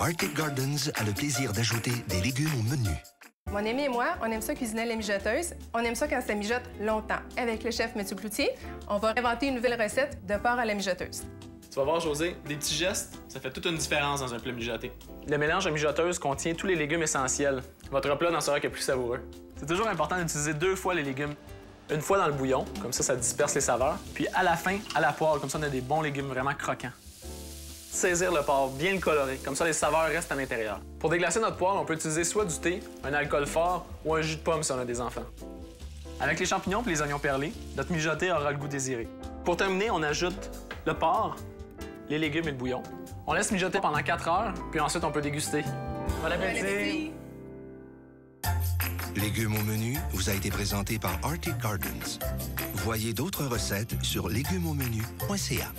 Arctic Gardens a le plaisir d'ajouter des légumes au menu. Mon ami et moi, on aime ça cuisiner la mijoteuse. On aime ça quand ça mijote longtemps. Avec le chef Mathieu Cloutier, on va inventer une nouvelle recette de porc à la mijoteuse. Tu vas voir, José, des petits gestes, ça fait toute une différence dans un plat mijoté. Le mélange de mijoteuse contient tous les légumes essentiels. Votre plat n'en sera que plus savoureux. C'est toujours important d'utiliser deux fois les légumes. Une fois dans le bouillon, comme ça, ça disperse les saveurs. Puis à la fin, à la poêle, comme ça, on a des bons légumes vraiment croquants. Saisir le porc, bien le colorer, comme ça les saveurs restent à l'intérieur. Pour déglacer notre poêle, on peut utiliser soit du thé, un alcool fort ou un jus de pomme si on a des enfants. Avec les champignons et les oignons perlés, notre mijoté aura le goût désiré. Pour terminer, on ajoute le porc, les légumes et le bouillon. On laisse mijoter pendant 4 heures, puis ensuite on peut déguster. Bon appétit! Légumes au menu vous a été présenté par Arctic Gardens. Voyez d'autres recettes sur légumesaumenu.ca.